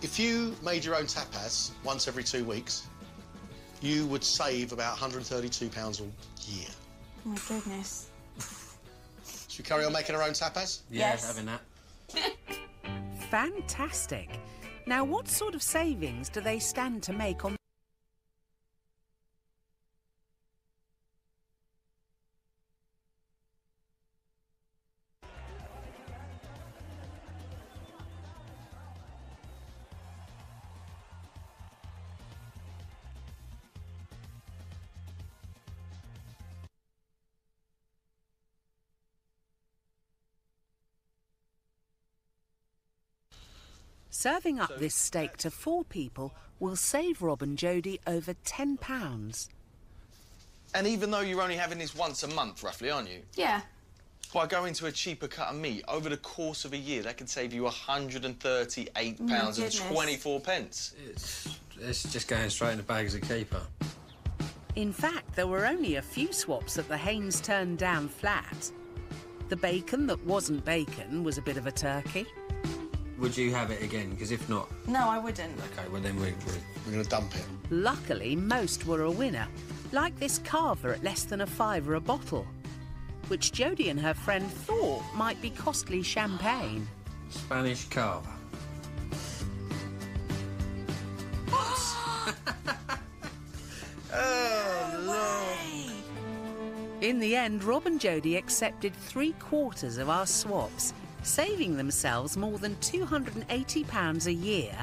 If you made your own tapas once every two weeks, you would save about £132 a year. Oh my goodness. Should we carry on making our own tapas? Yeah, Yes. having that. Fantastic. Now, what sort of savings do they stand to make on Serving up this steak to four people will save Rob and Jodie over £10. And even though you're only having this once a month, roughly, aren't you? Yeah. By going to a cheaper cut of meat over the course of a year, that could save you £138 and 24 pence. It's, it's just going straight in the bag as a keeper. In fact, there were only a few swaps that the Haynes turned down flat. The bacon that wasn't bacon was a bit of a turkey. Would you have it again? Because if not, No, I wouldn't. okay, well then we, we We're going to dump it. Luckily, most were a winner, like this cava at less than a fiver a bottle, which Jodie and her friend thought might be costly champagne. Spanish cava. Oh, In the end, Rob and Jodie accepted three quarters of our swaps, saving themselves more than £280 a year